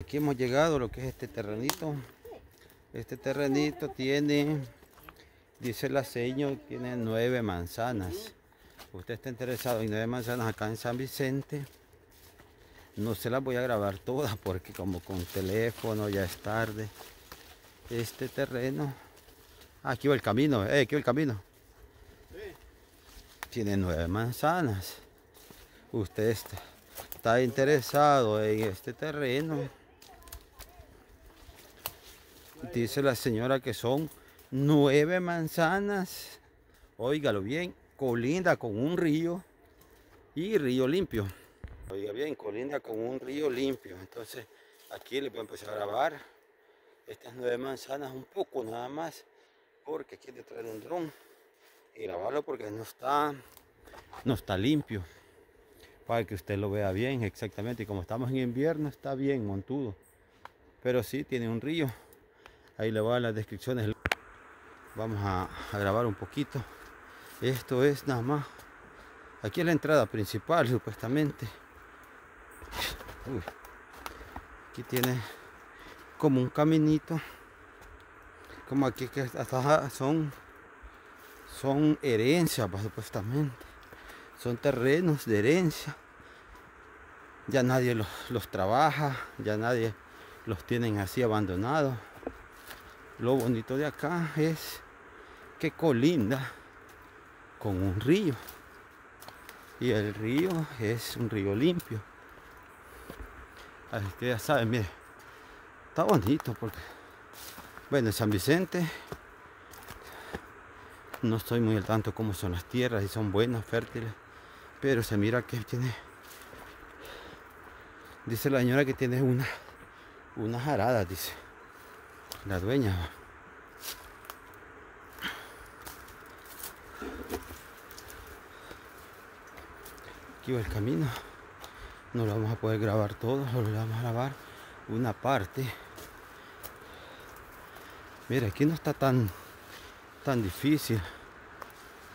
Aquí hemos llegado a lo que es este terrenito. Este terrenito tiene, dice la seño, tiene nueve manzanas. Usted está interesado en nueve manzanas acá en San Vicente. No se las voy a grabar todas porque como con teléfono ya es tarde. Este terreno. Ah, aquí va el camino, eh, aquí va el camino. Tiene nueve manzanas. Usted está, está interesado en este terreno. Dice la señora que son nueve manzanas. Óigalo bien, colinda con un río y río limpio. Oiga bien, colinda con un río limpio. Entonces aquí le voy a empezar a grabar estas nueve manzanas un poco nada más. Porque aquí le traer un dron y grabarlo porque no está, no está limpio. Para que usted lo vea bien exactamente. Y como estamos en invierno está bien montudo. Pero sí tiene un río. Ahí le voy a dar las descripciones. Vamos a, grabar un poquito. Esto es nada más. Aquí es la entrada principal supuestamente. Aquí tiene como un caminito. Como aquí que hasta son son herencias pues, supuestamente. Son terrenos de herencia. Ya nadie los, los trabaja, ya nadie los tienen así abandonados. Lo bonito de acá es que colinda con un río. Y el río es un río limpio. Así que ya saben, mire, está bonito porque, bueno, en San Vicente no estoy muy al tanto cómo son las tierras, y son buenas, fértiles, pero se mira que tiene, dice la señora que tiene una, unas aradas, dice la dueña. Aquí va el camino. No lo vamos a poder grabar todo, solo le vamos a grabar una parte. Mira, aquí no está tan tan difícil.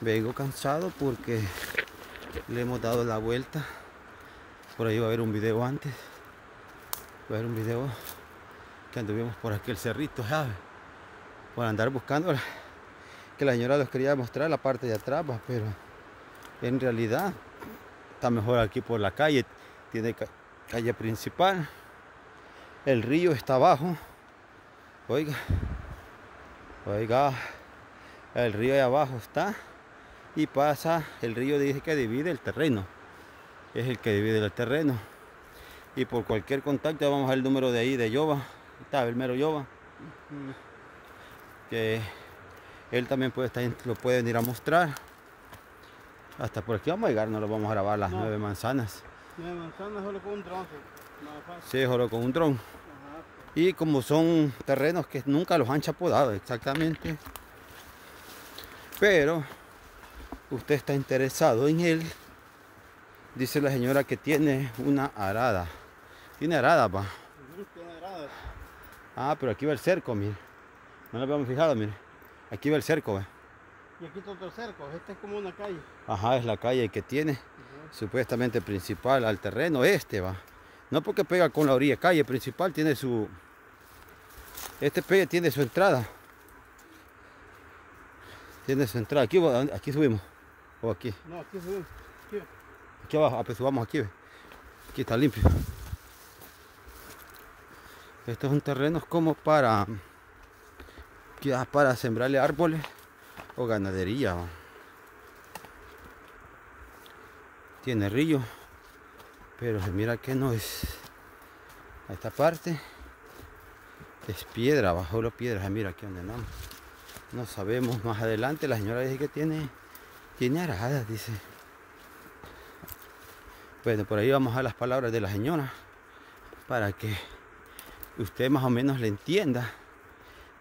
Vengo cansado porque le hemos dado la vuelta. Por ahí va a haber un video antes. Va a haber un video que anduvimos por aquí el cerrito, ¿sabes? Por andar buscando que la señora les quería mostrar la parte de atrás, pero en realidad está mejor aquí por la calle. Tiene calle principal. El río está abajo. Oiga. Oiga. El río de abajo está. Y pasa. El río dice que divide el terreno. Es el que divide el terreno. Y por cualquier contacto vamos al número de ahí de Yoba. Está el mero Yoba. Que él también puede estar, lo puede venir a mostrar. Hasta por aquí vamos a llegar, no lo vamos a grabar las No. nueve manzanas. Nueve manzanas solo con un fácil. Sí, solo con un dron. Y como son terrenos que nunca los han chapodado exactamente. Pero usted está interesado en él. Dice la señora que tiene una arada. Tiene arada, pa. Ah, pero aquí va el cerco, mire. No lo habíamos fijado, mire. Aquí va el cerco, ve. Y aquí está otro cerco. Este es como una calle. Ajá, es la calle que tiene. Supuestamente principal al terreno este, va. No porque pega con la orilla, calle principal tiene su... Este pega tiene su entrada. Tiene su entrada. Aquí, aquí subimos. O aquí. No, aquí ve. Aquí. Aquí abajo. Ah, pues subamos aquí, ve. Aquí está limpio. Estos son terrenos como para... ya para sembrarle árboles o ganadería. Tiene río. Pero mira que no es... Esta parte es piedra, abajo la piedra. Se mira aquí donde andamos. No sabemos más adelante. La señora dice que tiene, tiene aradas, dice. Bueno, por ahí vamos a las palabras de la señora para que usted más o menos le entienda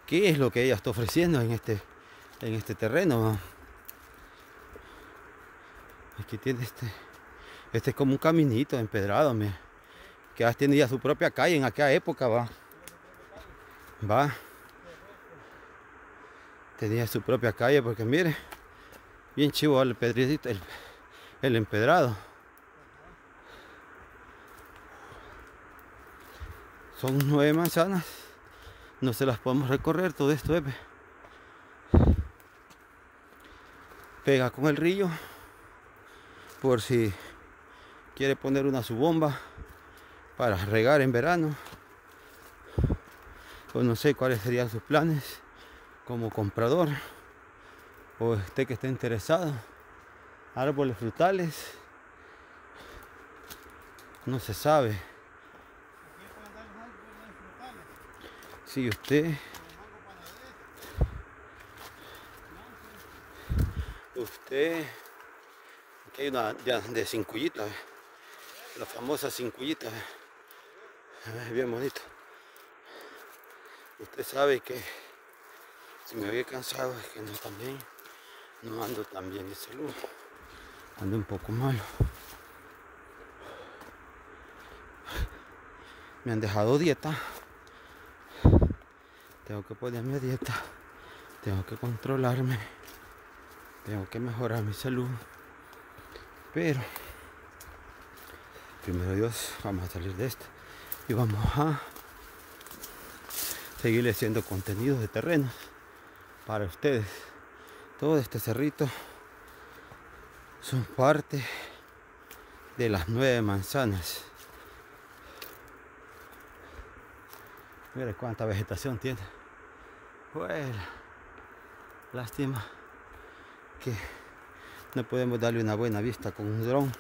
qué es lo que ella está ofreciendo en este, en este terreno. Aquí tiene este, este es como un caminito empedrado, mira, que tiene ya su propia calle en aquella época, va. Va. Tenía su propia calle porque mire, bien chivo el pedricito, el, el empedrado. Son nueve manzanas. No se las podemos recorrer, todo esto es. ve. Pega con el río. Por si quiere poner una subomba para regar en verano. O no sé cuáles serían sus planes como comprador. O usted que esté interesado. Árboles frutales. No se sabe. Aquí pueden dar los árboles frutales. Si usted, usted, aquí hay una de, de cincullita, ¿ve? la famosa cincullita, ¿ve? es bien bonito. Usted sabe que si me había cansado es que no también, no ando tan bien de salud, ando un poco malo. Me han dejado dieta. Tengo que ponerme a dieta. Tengo que controlarme. Tengo que mejorar mi salud. Pero, primero Dios, vamos a salir de esto. Y vamos a seguirle haciendo contenidos de terrenos para ustedes. Todo este cerrito son parte de las nueve manzanas. Mire cuánta vegetación tiene. Bueno, lástima que no podemos darle una buena vista con un dron.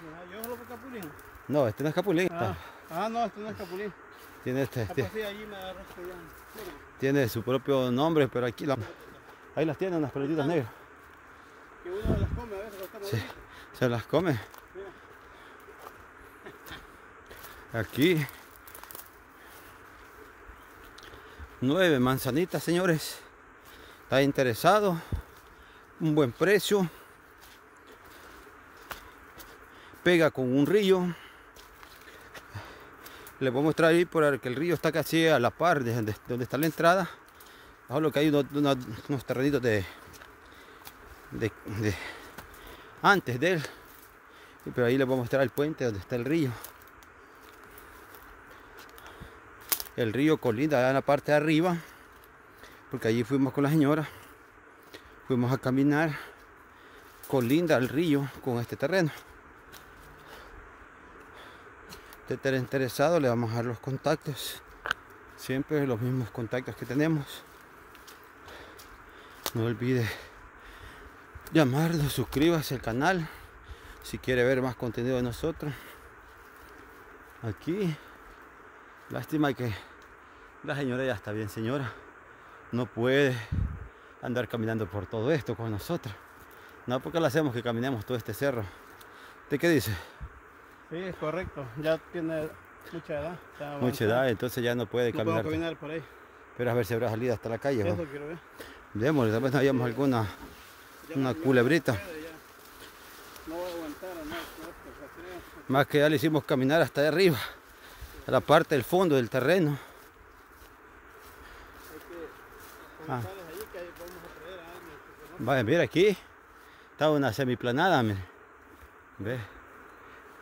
Ah. No, este no es capulín. Ah, ah, no, este no es capulín. Tiene, este, Ah, tiene, pues ya. tiene su propio nombre, pero aquí la- ahí las tiene unas pelotitas negras. Que uno se las come a veces, está Sí. Se las come. Aquí. Nueve manzanitas, señores. Está interesado. Un buen precio. Pega con un río. Les voy a mostrar ahí por el que el río está casi a la par de donde, está la entrada. Solo que hay unos, terrenitos de, de- antes de él. Pero ahí les voy a mostrar el puente donde está el río. El río colinda en la parte de arriba. Porque allí fuimos con la señora. Fuimos a caminar. Colinda el río con este terreno. Si está interesado, le vamos a dar los contactos. Siempre los mismos contactos que tenemos. No olvide llamarlo, suscríbase al canal si quiere ver más contenido de nosotros. Aquí, lástima que la señora ya está bien, señora. No puede andar caminando por todo esto con nosotros. No, porque le hacemos que caminemos todo este cerro. ¿Usted qué dice? Sí, es correcto. Ya tiene mucha edad. Mucha edad, entonces ya no puede No caminar. caminar por ahí. Pero a ver si habrá salida hasta la calle. Eso ver. Démosle, tal vez no hayamos alguna. Una culebrita. Más que ya le hicimos caminar hasta allá arriba. La parte del fondo del terreno. Ah. vamos. Vaya, mira aquí. Está una semiplanada, mire.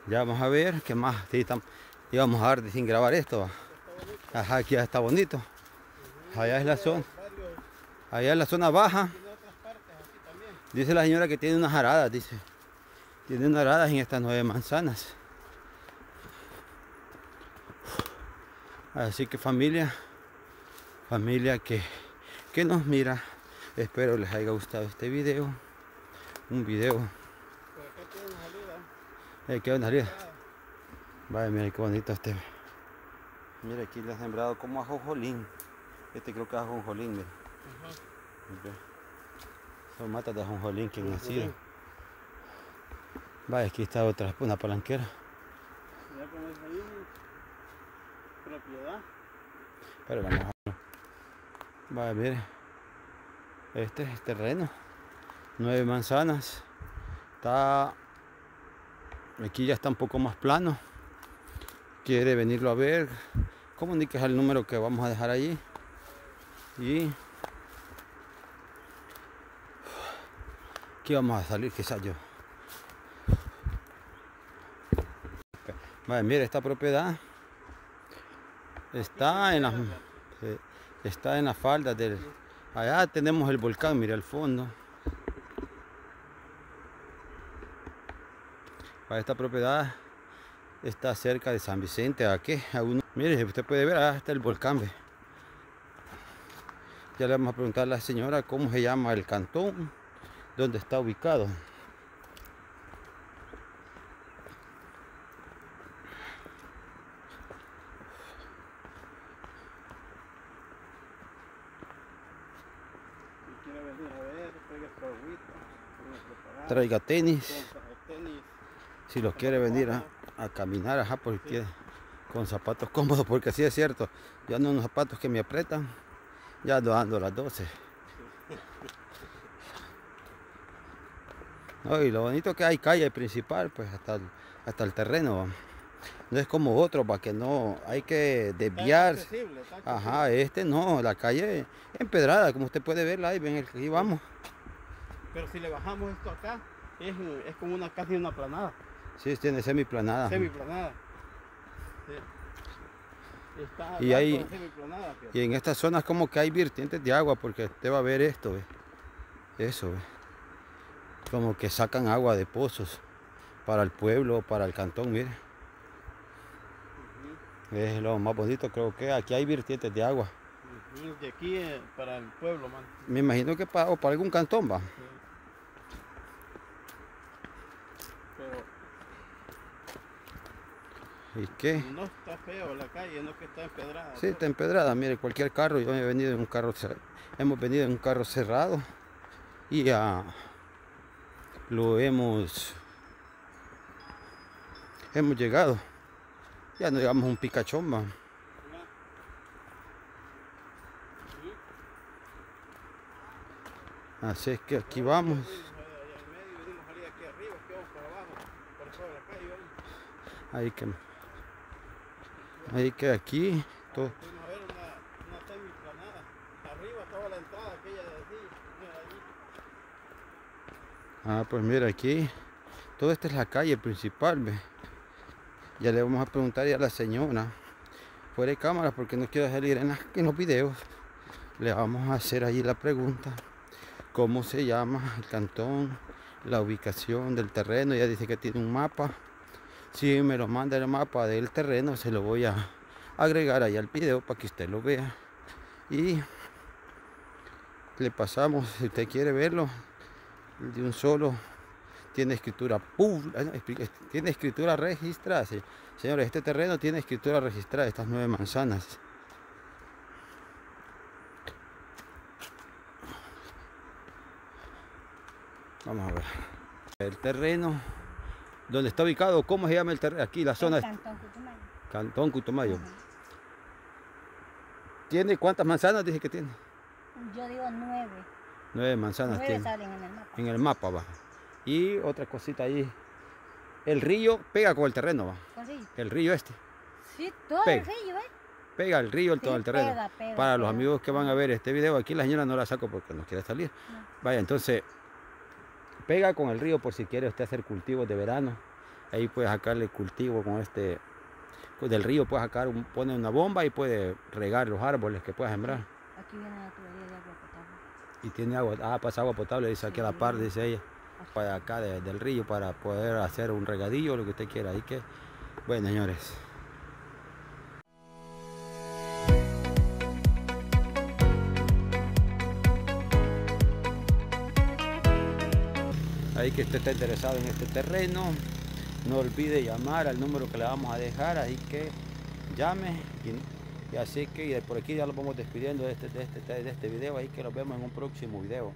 Ya vamos a ver qué más. Sí, tam- íbamos a de sin grabar esto. Ajá, aquí ya está bonito. Allá es la zona. Allá es la zona baja. tiene otras partes así también. Dice la señora que tiene unas aradas, dice. Tiene unas aradas en estas nueve manzanas. Así que familia, familia que, que nos mira, espero les haya gustado este video. Un video. Una salida. Eh, ¿Qué onda, María? Vaya, mira qué bonito este. Mira, aquí le ha sembrado como ajonjolín. Este creo que es ajonjolín, mira. Mira. Son matas de ajonjolín que han nacido. Vaya, aquí está otra, una palanquera. Ya con eso ahí, propiedad. Pero vamos a Vaya, mire. Este es terreno. Nueve manzanas. Está. Aquí ya está un poco más plano. Quiere venirlo a ver. Comuníquese al número que vamos a dejar allí. Y Aquí vamos a salir quizás yo. Vale, mire esta propiedad está en las eh, está en la falda del allá tenemos el volcán mire al fondo Para esta propiedad está cerca de San Vicente a uno mire usted puede ver hasta el volcán ve. ya le vamos a preguntar a la señora cómo se llama el cantón donde está ubicado traiga tenis. Si los quiere venir a, caminar ajá, porque con zapatos cómodos porque así es cierto yo ando unos zapatos que me apretan. Ya ando ando a las 12 y lo bonito que hay calle principal pues hasta el, hasta el terreno no es como otro para que no hay que desviar ajá este no la calle empedrada como usted puede verla ahí ven aquí vamos pero si le bajamos esto acá, es, es como una casi una planada. Sí, tiene semiplanada. Semiplanada. Sí. Está y hay y en estas zonas como que hay vertientes de agua porque usted va a ver esto, ¿ve? eso, ¿ve? Como que sacan agua de pozos para el pueblo, para el cantón, mire. Es lo más bonito, creo que aquí hay vertientes de agua. De aquí eh, para el pueblo, man. Me imagino que para, o para algún cantón va. ¿Y qué? No está feo la calle, no que está empedrada. Sí, está empedrada. Mire, cualquier carro, yo he venido en un carro, hemos venido en un carro cerrado y ya lo hemos, hemos llegado. Ya no llegamos a un picachón, va. Así es que aquí vamos. Ahí que Ahí que aquí. Fuimos a ver una, una semiplanada. Arriba estaba la entrada aquella de allí. Ah, pues mira aquí. Toda esta es la calle principal, ¿ve? Ya le vamos a preguntar a la señora. Fuera de cámara porque no quiero salir en, en los videos. Le vamos a hacer ahí la pregunta. ¿Cómo se llama el cantón? La ubicación del terreno. Ya dice que tiene un mapa si me lo manda el mapa del terreno se lo voy a agregar ahí al video para que usted lo vea y le pasamos si usted quiere verlo de un solo tiene escritura pública eh, tiene escritura registrada señores este terreno tiene escritura registrada estas nueve manzanas vamos a ver el terreno ¿Dónde está ubicado? ¿Cómo se llama el terreno? Aquí, la zona. Cantón Cutumayo. Cantón Cutumayo. ¿Tiene cuántas manzanas? Dije que tiene. Yo digo nueve. Nueve manzanas nueve tiene. salen en el mapa. En el mapa va. Y otra cosita ahí. El río pega con el terreno va. Sí. El río este. Sí, todo pega. el río, ¿eh? Pega el río, el Sí, todo el terreno. pega, pega, Para los amigos que van a ver este video, aquí la señora no la saco porque no quiere salir. No. Vaya, entonces pega con el río por si quiere usted hacer cultivos de verano. Ahí puede sacarle cultivo con este con del río, puede sacar, un- pone una bomba y puede regar los árboles que pueda sembrar. Aquí viene la tubería de agua potable. Y tiene agua, ah, pasa agua potable, dice aquí a la par, dice ella, para acá de- del río para poder hacer un regadillo, lo que usted quiera. Ahí que, bueno, señores. Ahí que usted está interesado en este terreno, no olvide llamar al número que le vamos a dejar, ahí que llame y, y así que por aquí ya lo vamos despidiendo de este, de este, de este video, ahí que nos vemos en un próximo video.